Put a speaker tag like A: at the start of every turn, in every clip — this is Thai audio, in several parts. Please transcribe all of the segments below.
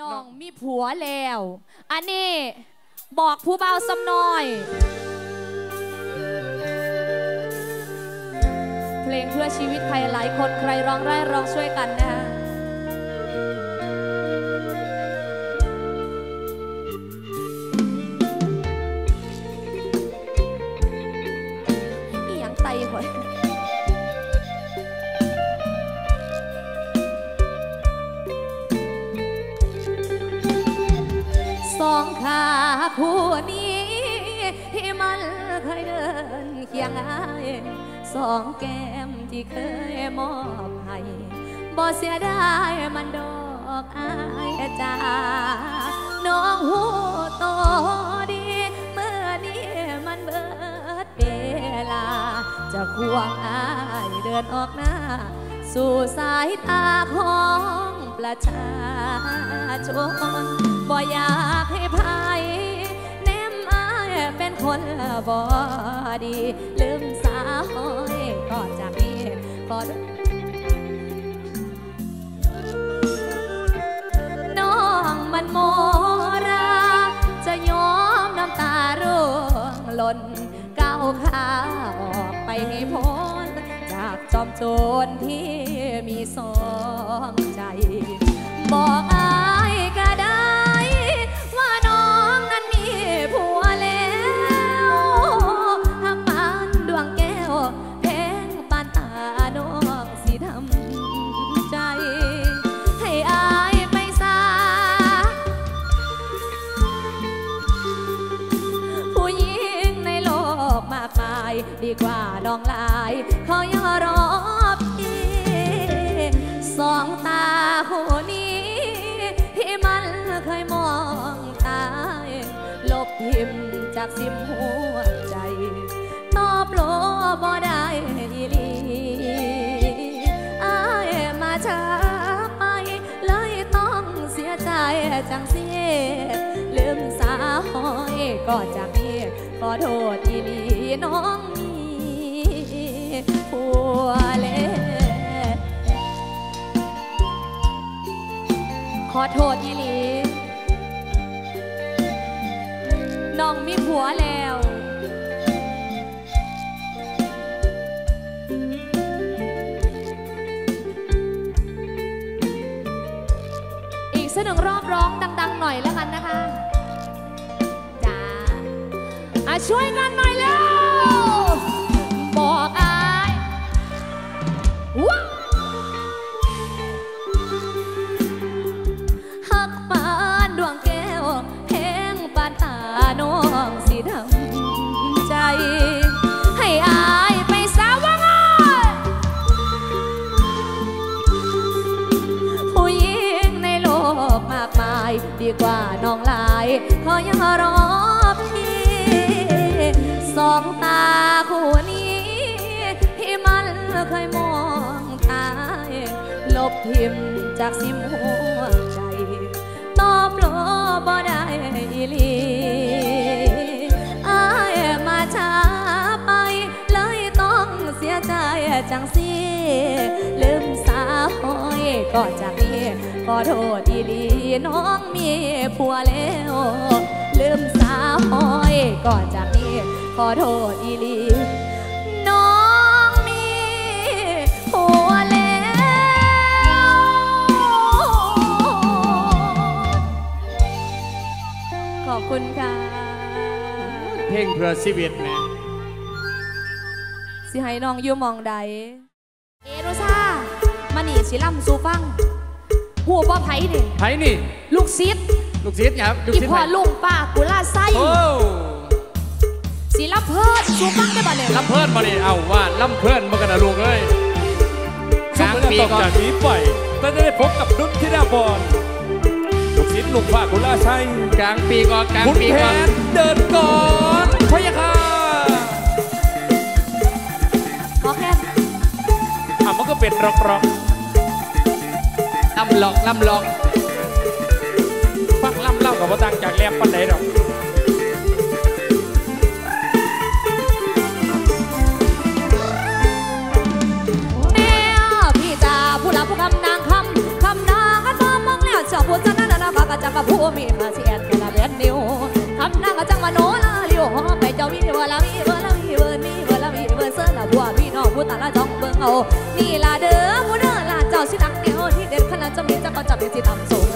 A: น้องมีผัวแล้ว อันนี้บอกผู้เบาสำน้อย เพลงเพื่อชีวิตใครหลายคนใครร้องไร้ร้องช่วยกันนะฮะ เคียงอายสองแก้มที่เคยมอบให้บ่เสียดายมันดอกอายจ้าน้องหูโตดีเมื่อนี้มันเบิดเวลา จะควงอายเดินออกหน้า สู่สายตาของประชาชนบ่อยากให้ภายแนมอาย เป็นคนบอดี ลืมสาวหอยก่อนจากนี้ขอน้องมันโมรา จะยอมน้ำตาร่วงหล่นก้าวขาออกไปให้พ้น จากจอมโจรที่มีสองใจ บอกอายก็ได้ กว่าน้องลายเขายอรอบพี่สองตาคู่นี้ที่มันเคยมองตายลบทิมจากสิมหัวใจตอบโลบ่ได้อีลีอายมาช้าไปเลยต้องเสียใจจังเสียลืมสาหอยก็จากนี้ขอโทษอีลีน้อง ผัวแล้วขอโทษอีหลีน้องมีผัวแล้วอีกสักหนึ่งรอบร้องดัง ๆ หน่อยแล้วกันนะคะ จ้าอะช่วยกันหน่อยแล้ว ทิมจากสิมหัวใจตอบโลบ่ได้อีลีอายมาช้าไปเลยต้องเสียใจจังสิลืมสาวหอยก็จากนี้ขอโทษอีลีน้องมีผัวแล้วลืมสาวหอยก่อนจากนี้ขอโทษอีลี อบคุณค่ะ
B: เพลงเพื่อชีวิตแหม่
A: สิให้น้องอยู่หมองใด เอโรซามานี่สิล่ำสู่ฟังหัวบ่ไผนี่
B: ไผนี่
A: ลูกซิด
B: ลูกศิษย์ครับลูก
A: อี
B: ศิษย์
A: พ่อ
B: ไผ
A: ลุงป้ากุลาไส้
B: โอ้
A: สิรับเพิ่นสู่ฟังได้บ่เนี่ย
B: ลำเพิ่นมาดิเอาว่าลำเพิ่นมากันนะลูกเอ้ยกลางปี
C: ต่อ
B: ก่อน
C: จากนี้ไปก็จะได้พบกับนุชธิดาบอล ลูกศิษย์ลุงภาคกุลาชัย
B: กลางปีก่อนกลาง
C: คุณ
B: ปี
C: แผ
B: ก่อน
C: นเดินก่อนพะยะค่ะ
A: ขอแค่
C: อะมันก็เป็นร็อกร็อก
B: ลำหลอกลำหลอก
C: ฟังล่ำเล่ากับว่าต่างจากแรปปันไหนดอก
A: จังว่าผู้มีมาเสียนกระเบ็ดนิ้วทำหนั่งจังว่าโนลาเลี้ยวหอไปเจ้ามีเวลามีเวลามีเวลามีเวลามีเวลาเสื้อละบัวพี่น้องผู้ตาละจ้องเบิ่งเอานี่ละเด้อผู้เด้อละเจ้าสิหลังเดียวที่เด็ดขนาดจะมีจะก็จับเป็นสีต่ำสูง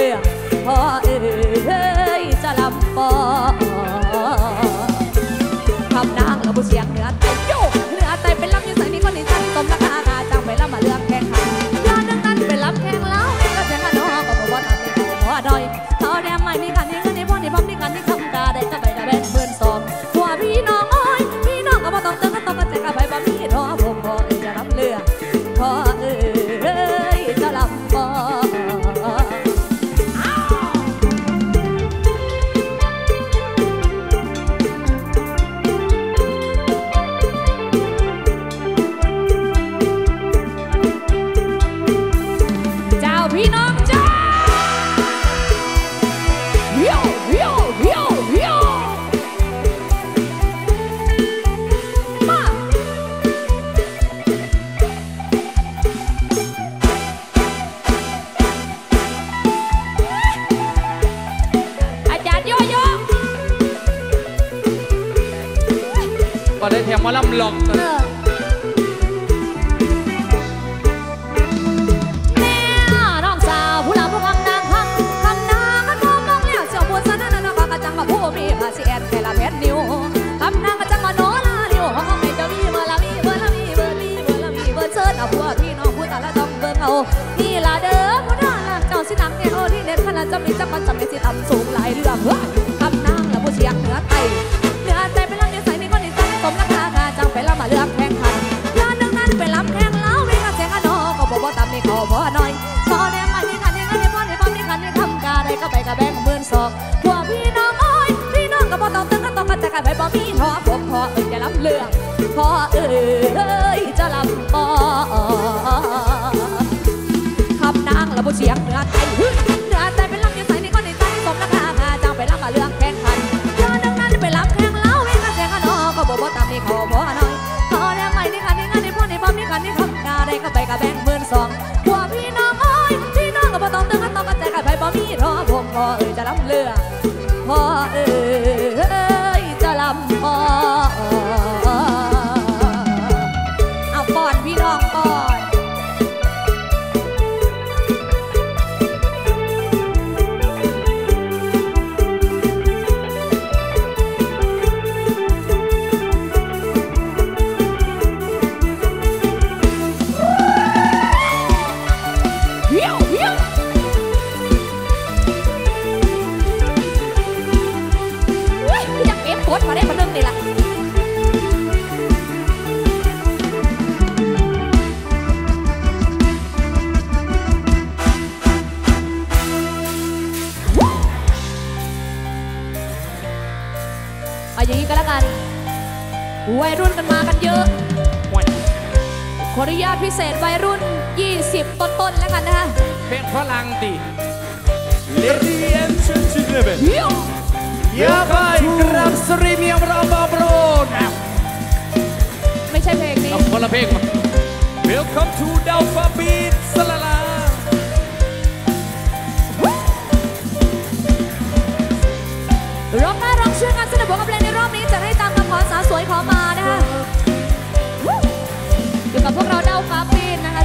A: รื่อพอเอ๋ยจะลำบอคำนางแล้วผู้เสียงเนื้อ ได้แถ
B: ม
A: ว่าล่ำลองเออนี่ละเด้อผู้น่ารักเจ้าสินังเนี่ยโอ้ที่เน็ตพนันจะมีจักรพันจับในสิทำสูงหลายเรื่อง เลือกพ่อเอ๋ยจะลำบอคำนางละบ่เสียงเหนือไทย วัยรุ่นกันมากันเยอะ ขออนุญาตพิเศษวัยรุ่น 20 ต้นๆแล้วกันนะคะ
B: เป็นพลังดี
C: Lady and gentlemen
A: ยา
B: บายครับสรีเมียมราบาโปรน
A: ไม่ใช่เพลงนี้
B: คนละเพลง
C: Welcome to d a l p h a b e t สลาลา
A: ร้องได้ร้องเชื่อกันสนุกกับเพลงในรอบนี้จะให้ตามคำขอสาวสวยขอมา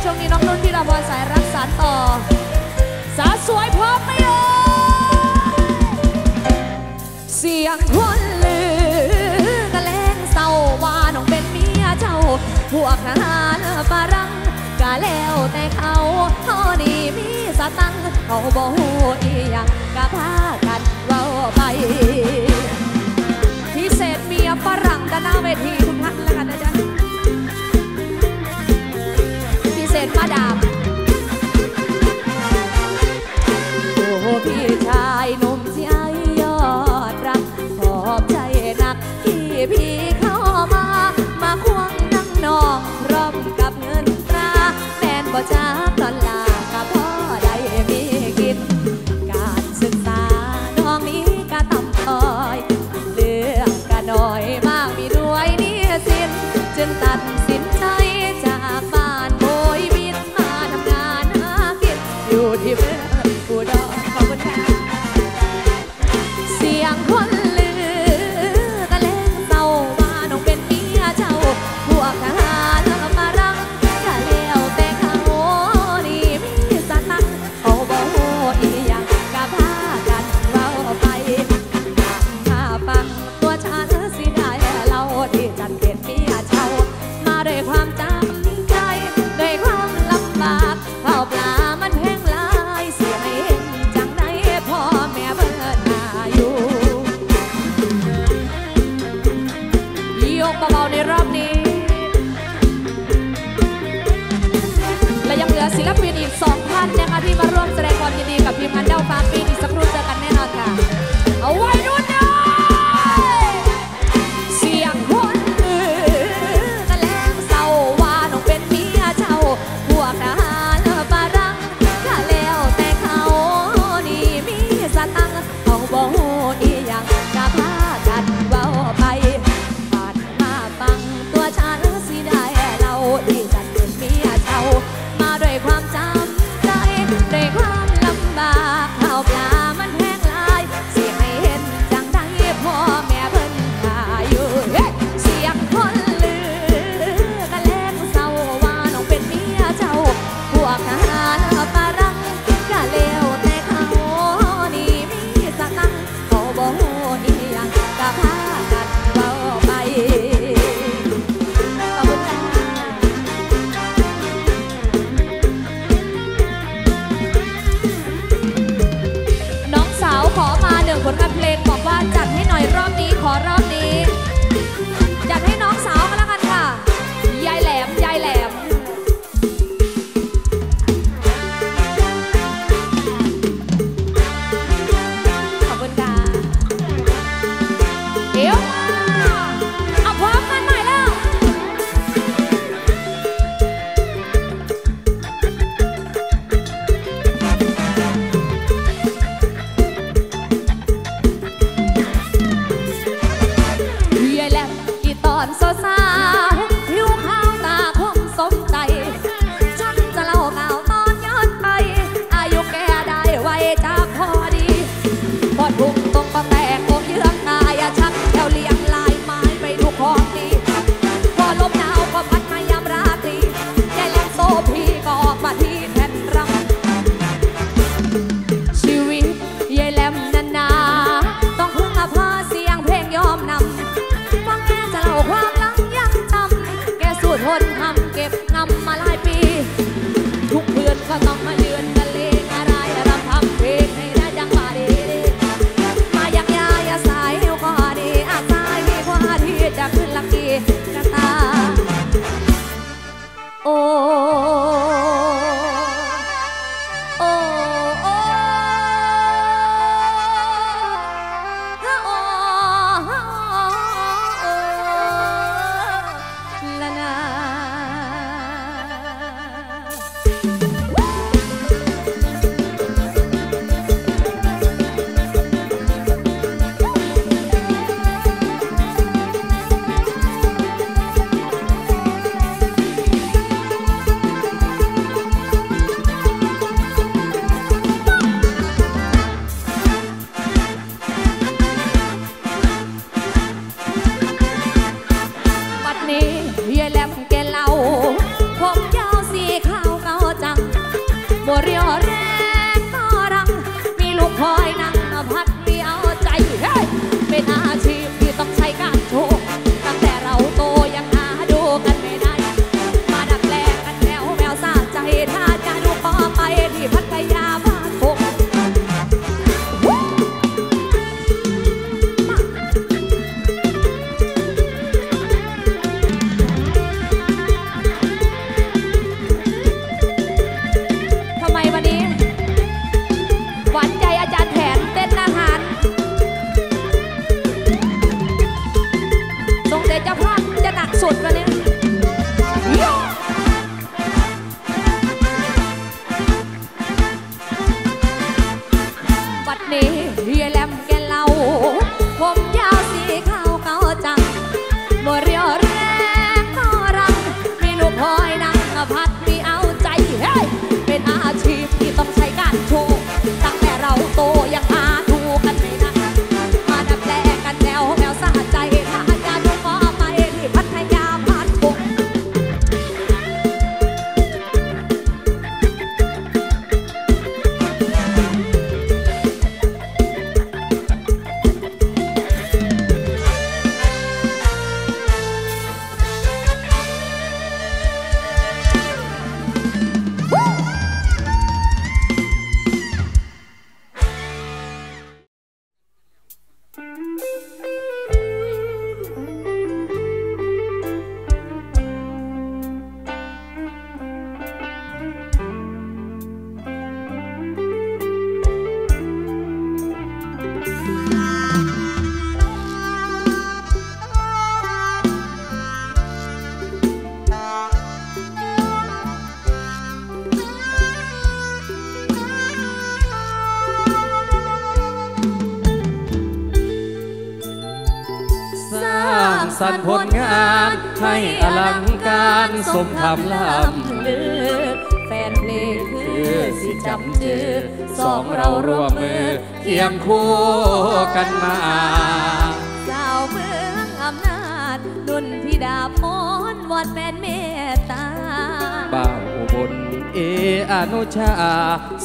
A: ช่วงนี้น้องนุ่นที่ราพรสายรักสารต่อ สาวสวยพร้อมไหมเอ่ยเสียงคนลือกระแลงเศร้าว่าน้องเป็นเมียเจ้า พวกทหารฝรั่งกะแล้วแต่เขาท่อนี่มีสตังเขาบ่ฮูอีหยังกะพากันเราไป พิเศษเมียฝรั่งกันหนาเวที madame. Oh, be. คนทำเก็บ ให้
B: อลังการสมคำลำ
A: ลือ แฟนเพลงคือสิจำจือสองเราร่วมมือ
B: เคียงคู่กันมา
A: สาวเมืองอำนาจนุ่นธิดาพรวอนแฟนเมตตา
B: บ้าวอุบลเออนุชา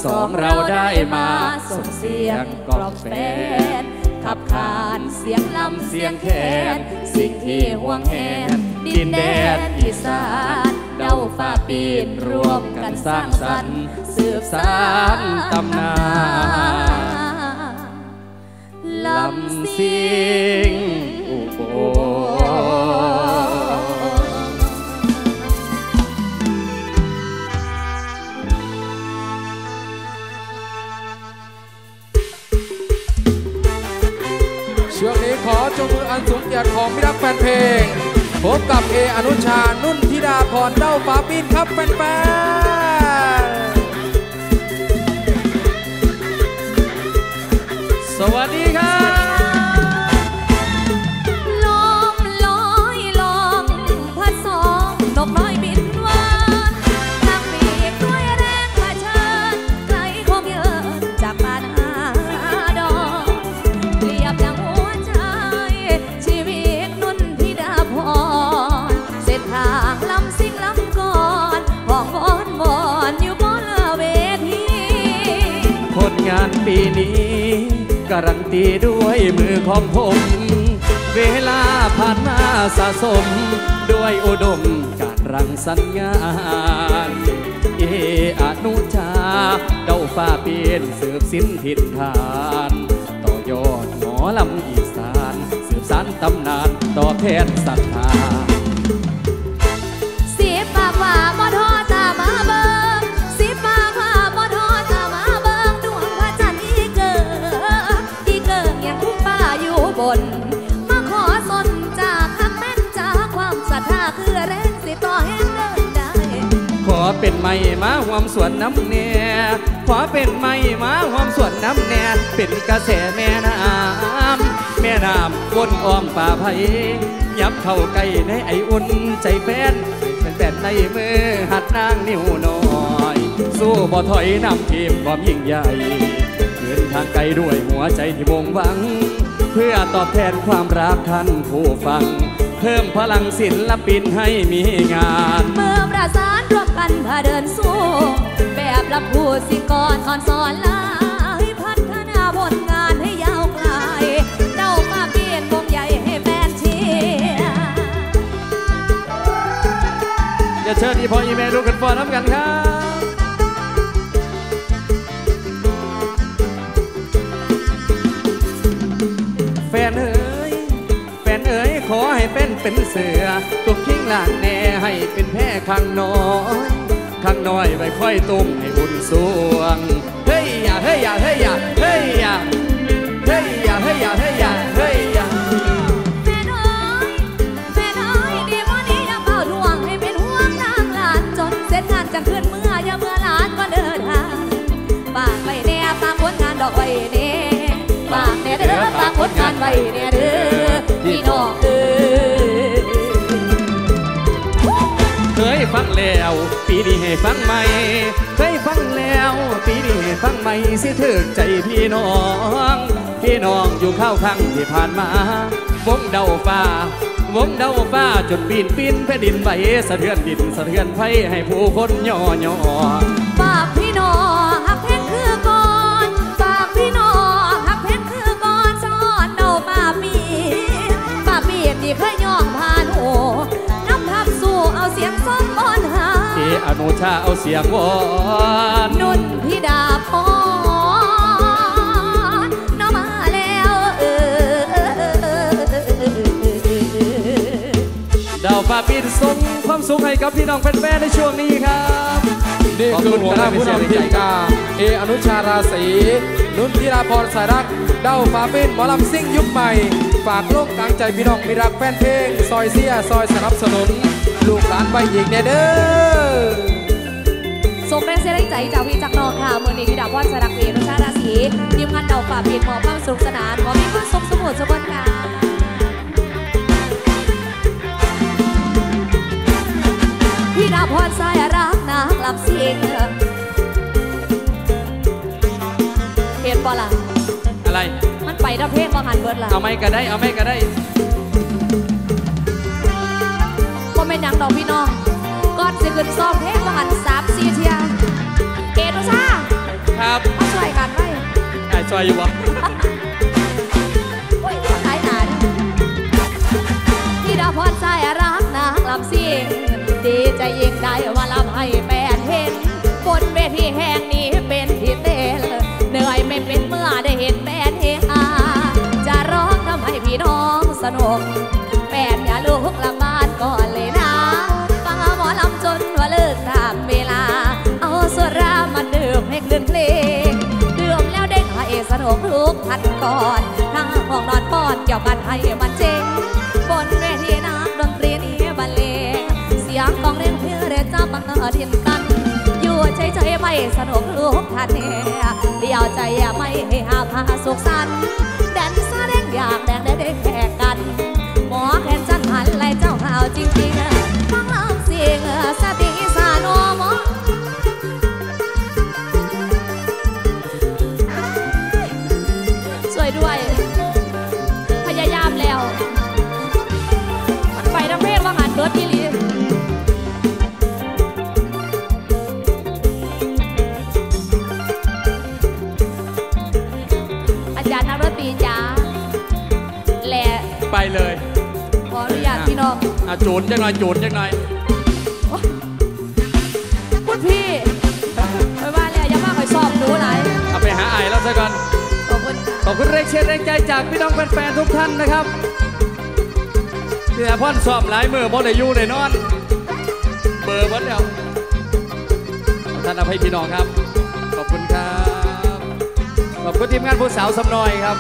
B: สองเราได้มาส่งเสียงกรอบแฟน
A: ขับขานเสียงลำเสียงแคนสิ่งที่ห่วงแหน ดินแดนอีสานเดาฟ้าปีนรวมกันสร้างสรรค์สืบสานตำนานลำสิง
B: อุบล
D: ช่วงนี้ขอจงมืออันสูงเกียรติของมิตรรักแฟนเพลง พบกับเออนุชา นุ่นธิดาพรเด้าฟ้าปีนครับแฟนๆ
B: สวัสดีครับ
A: งานปีนี้ การัน
B: ตีด้วยมือของผม เวลาผ่านมาสะสม ด้วยอุดมการรังสรรค์งานเออนุชา เดาฟ้าเปลี่ยนสืบสิ้นทิศทานต่อยอดหมอลำอีสาน สืบสานตำนานต่อแทนศรัทธา
A: ไม้
B: มาหวมสวนน้ำแน่ขอเป็นไม้มาหวมสวนน้ำแน่เป็นกระแสแม่น้ำแม่น้ำวนอ้อมป่าไผ่ยับเข้าใกล้ในไออุ่นใจแฟนเป็นแฟนในมือหัดนางนิ้วน้อย สู้บ่ถอยนำทีมความยิ่งใหญ่เดินทางไกลด้วยหัวใจที่มุ่งหวัง เพื่อตอบแทนความรักท่านผู้ฟัง เพิ่มพลังศิลปินให้มีงาน
A: กันพาเดินสู้ แบบรับผู้สิกรอ่อนสอนลายพัฒนาผลงานให้ยาวไกลเดามาเปลี่ยนวงใหญ่ให้แฟนเชียร์
B: อย่าเชิญอีพออีเมลูกันฟอนน้ำกันครับ ขอให้เป็นเป็นเสือตุกขิงหลานแน่ให้เป็นแพ้ข้างน้อยข้างน้อยไว้ค่อยตุ้มให้บุญสวง เฮ้ยอย่าเฮ้ยอย่าเฮ้ยอย่าเฮ้ยอย่าเฮ้ยอย่าเฮ้ยอย่าเฮ้ยอย่าเฮ้ยอย่า
A: แฟนเอ้ยแฟนเอ้ยดีบ่ดีอย่าเฝ้าทวงให้เป็นห่วงทางหลานจนเสร็จงานจะขึ้นเมื่อ อย่าเมื่อหลานก็เดินทางฝากไว้แน่ฝากผลงานดอกไว้แน่ฝากแน่เด้อฝากผลงานไว้แน่
B: ปีนี้ให้ฟังใหม่เคยฟังแล้ว ปีนี้ให้ฟังใหม่สิถึกใจพี่น้อง พี่น้องอยู่ข้าวครั้งที่ผ่านมาวงเดาฟ้าวงเดาฟ้าจนปีนปีนแผ่นดินไหวสะเทือนดินสะเทือนไฟให้ผู้คนย่อย่อ
A: ออนุชาเอาเสียง
B: วอน
A: นุ่นธิดาพรน้องมาแล้วเออ
B: เดาฟ้าปีนส่งความสุขให้กับพี่น้องแฟนๆในช่วงนี้ครับ
D: นี่
B: ขอบ
D: คื
B: คุ
D: อ
B: ณ
D: หัวหน้าผู้นำทีมกาเออนุชาราศีนุ่นธิราพรสายรักเด้าฟ้าเป็นหมอลำซิ่งยุคใหม่ ฝากโลกกลางใจพี่น้องมีรักแฟนเพลง ซอยเสียซอยสนับสนุน ลูกหลานไปอีกเนี่ยเด้อ
A: สมแรงเสียแรงใจจากพี่จักรนองค่ะมือนี้พี่ดาวพ่อชรักเวรุชาราศีทีมงานเดาฝ่าเปียกหมอบ้างสุขสนานขอพี่คุณสมสมุทรสมบัติค่ะพี่ดาวพ่อสายรักนางลำเสียงเห็นปะล่ะ
B: อะไร
A: มันไปดับเพลงบังหันเบิร์ดล่ะ
B: เอาไม่ก็ได้ เอาไม่ก็ได้
A: ม่นหยังดอกพี่น้องก่อนสิขึ้นซ้อมเพลงบ่หันสามสี่เที่ยเกตุซ่า
B: ครับ
A: มาช่วยกันไว้
B: ไอ้ซอยอยู่บ่
A: อุ้ยขายหนานที่ดาวพรสายรักนักลำสิงดีใจยิ่งได้ว่าลำให้แฟนเห็นบนเวทีแห่งนี้เป็นที่เต้นเหนื่อยไม่เป็นเมื่อได้เห็นแฟนเฮฮาจะร้องทำให้พี่น้องสนุก สนุกทุกพันก่อนหน้าห้องนอนป้อนเกี่ยวกันให้มันเจงบนเวทีนักดนตรีนี้บรรเลงเสียงกองเล่นเพื่อเรจับบังเอิญทินตัน อยู่เฉยๆไม่สนุกทุกทันเนี่ยเดียวใจอย่าไม่ให้หาพาสุขสันต์แดนซาแดงอยากแดงได้ได้แขกกัน จูน
B: จังหน่อยจูนจังหน่อย
A: คุณพี่ไปว่าแล้วอย่ามาคอยสอบหนูหลาย
B: เอาไปหาไอ้แล้วซะก่อน
A: ขอบคุณค่ะ
B: ขอบคุณแรงเชียร์แรงใจจากพี่น้องแฟนๆทุกท่านนะครับที่พ่อนสอบหลายมือบ่ได้อยู่ได้นอน เบอร์เบิดแล้วท่านอภัยพี่น้องครับ ขอบคุณครับ ขอบคุณทีมงานผู้สาวสำน้อยครับ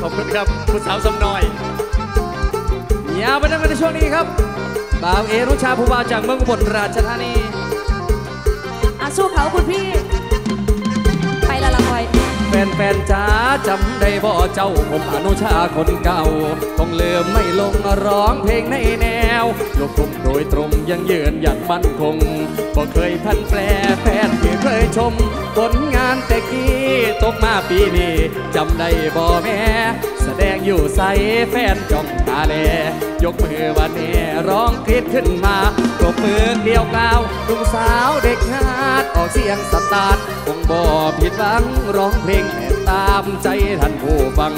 B: ขอบคุณครับผู้สาวสำน้อย ยาวไปนั่งกันในช่วงนี้ครับบ่าวเอรุชาภูบาจากเมืองอุบลราชธานี
A: อาสู้เขาคุณพี่ ไปละละคอย
B: แฟนๆจ้าจำได้บ่เจ้าผมอนุชาคนเก่าคงลืมไม่ลงร้องเพลงในแนวลูกทุ่งโดยตรงยังยืนหยัดมั่นคงบ่เคยพันแปรแฟนที่เคยชม ผลงานแต่กี้ตกมาปีนี้จำได้บ่แม่ แสดงอยู่ใสแฟนจ้องตาแล ยกมือวันนี้ร้องคิดขึ้นมาปรบมือเดียวกล่าวลุงสาวเด็กงาดออกเสียงสตาร์คงบ่ผิดหวังร้องเพลงแต่ตามใจท่านผู้ฟัง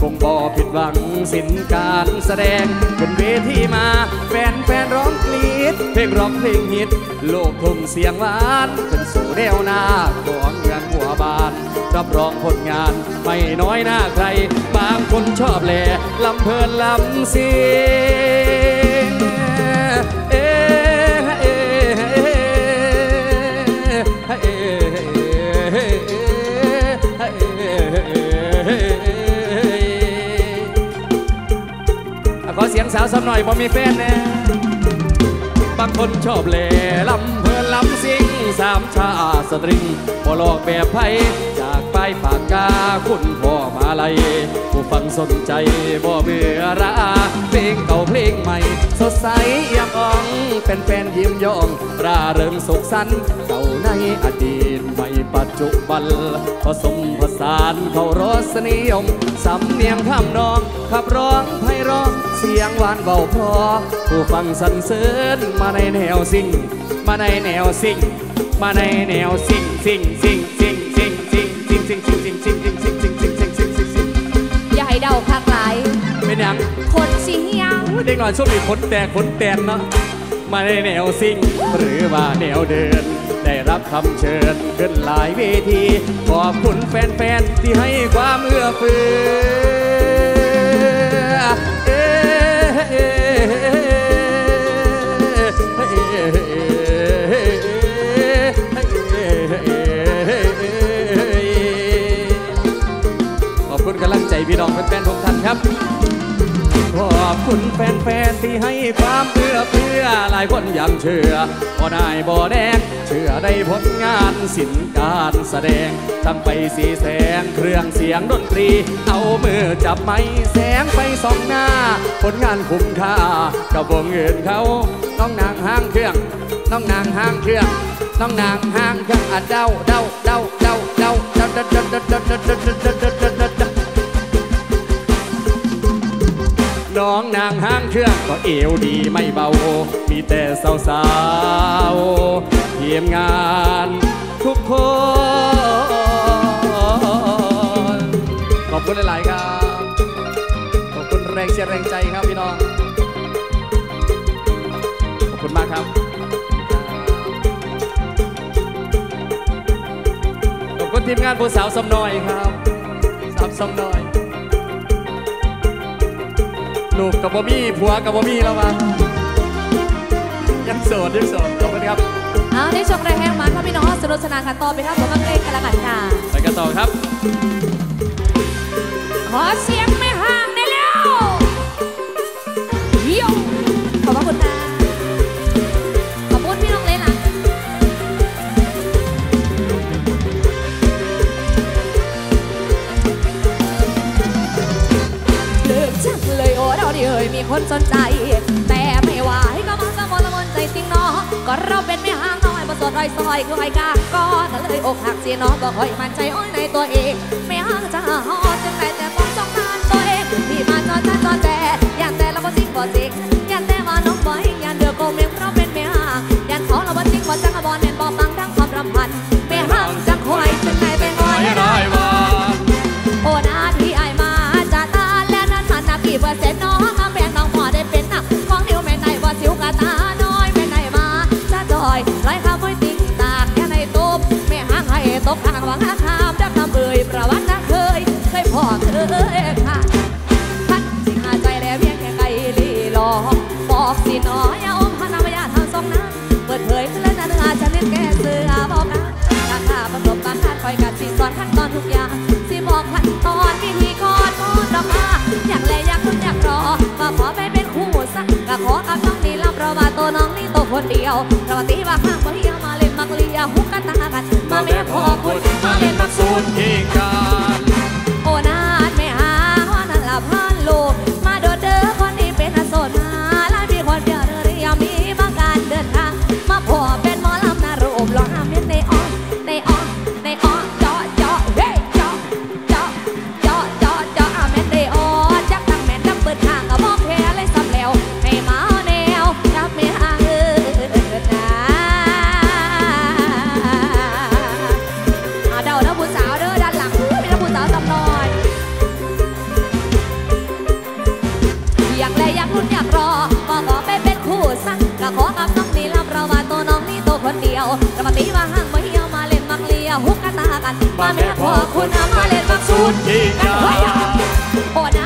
B: คงบ่ผิดหวังสินการแสดงขึ้นเวทีมาแฟนแฟนร้องกรีดเพลงร้องเพลงฮิต โลกทุ่งเสียงหวานขึ้นสู่แนวหน้า รับรองผลงาน ไม่น้อยหน้าใคร บางคนชอบแหล่ลำเพลินลำเสียงเอเอเอเอเอ๊ะอะขอเสียงสาวสักหน่อยพอมีแฟนแน่บางคนชอบแหล่ลำเพลินลำสิงสาม ชาสตริงบ่หลอกแบบไพ่จากป้ายปากกาคุณพ่อมาลัยผู้ฟังสนใจบ่เบื่อราเพลงเก่าเพลงใหม่ สดใสเอี่ยมอ่องเป็นแฟนยิ้มย่องราเริงสุขสันต์เก่าในอดีตใหม่ปัจจุบันผสมผสานเขารสนิยมสำเนียงคำนองขับร้องไพเราะเสียงหวานเบาพอผู้ฟังสรรเสริญมาในแนวสิ่งมาในแนวสิ่ง มาในแนวสิ่งสิ่งสิ่งสิ่งสิ่งสิ่งสิ่งสิ่งสิ่งสิ่งสิ่งสิ่งสิ่งสิ่งสิ่งสิ่งสิ่งสิ่งสิ่ง
A: อย่าให้เดาคักหลาย
B: เป็นหยัง
A: คนสิเฮียง
B: เด็กหน่อยช่วงนี้คนแตกคนแตนเนาะมาในแนวสิ่งหรือว่าแนวเดิน ได้รับคำเชิญขึ้นหลายเวที ขอบคุณแฟนๆที่ให้ความเอื้อเฟื้อ แฟนๆทุกท่านครับขอบคุณแฟนๆที่ให้ความเอื้อเพื่อหลายคนยังเชื่อบ่ได้บ่แดงเชื่อได้ผลงานศิลป์การแสดงทำไปสีแสงเครื่องเสียงดนตรี เอามือจับไม้แสงไปสองหน้า ผลงานคุ้มค่ากับวงเงินเขาน้องนางห้างเครื่องน้องนางห้างเครื่องน้องนางห้างเครื่องอะเดาเดาเดาเดาเดาเดาเดาเดาเดาเดาเดา น้องนางห้างเครื่องก็เอวดีไม่เบา มีแต่สาวๆทีมงานทุกคน ขอบคุณหลาย ๆ ครับ ขอบคุณแรงเชียร์แรงใจครับพี่น้อง ขอบคุณมากครับ ขอบคุณทีมงานผู้สาวสำน้อยครับสาวสำน้อย ลูกกับบ่มีผัวกับบ่มีแล้ววะยังโสดยังโสดขอบคุณครับ
A: เอาในช่วงแรกแห้งมันพ่อพี่น้องสนุกสนานกันต่อไปครับผมกับเพลงกันละกันค่ะ
B: ไปกันต่อครับ
A: ขอเสียงไม่ห่าง คนสนใจ แต่ไม่ว่าให้ก็มาสมนละมนใจติงเนาะก็เราเป็นไม่ห่างน้อยมาสดรอยซอยคือไอ้กาก็ก็เลยอกหักเสียน้องก็คอยมั่นใจอ้อยในตัวเองไม่ห่างจะหาฮอดจังแต่แต่มองสองนานตัวเองที่มาจอดจานจอดแต่ยันแต่เราบ่สิ่งบ่สิ่ง งหวังหาคามดักคำเอ่ยประวัตินะเคยเคยพ่อเคยค่ะพัดสิหาใจแล้วเพียงแค่ไกลลีลอบอกสินออย่าอมพนามยาทางสองน้ำเปิดเผยขึ้นแล้วนะเนื้อจะเน้นแก่เสือบอกกันถ้าข้าประสบการณ์คอยกันสิสอนขั้นตอนทุกอย่างสิบอกขั้นตอนวิธีก่อนก่อนดอกมาอยากแลอยากคุณอยากรอมาขอไปเป็นคู่สักก็ขอกับน้องนี่รับเราว่าตัวน้องนี่ตัวคนเดียวเราว่าตีว่าข้างบ่เฮียมาเล่นมักเลียหุกตากันมาแม่พ่อคุณมาเล่นมาสูน
B: ที่การ
A: ยวจะมาตีว่าห้างมาเหี่ยวมาเล่นมักเลียหุกกันตากัน มาแม่พ่อคุณเอามาเล่นมักสู
B: สู
A: ด
B: ตรที่
A: กัน
B: กา
A: เฮ้ย
B: ร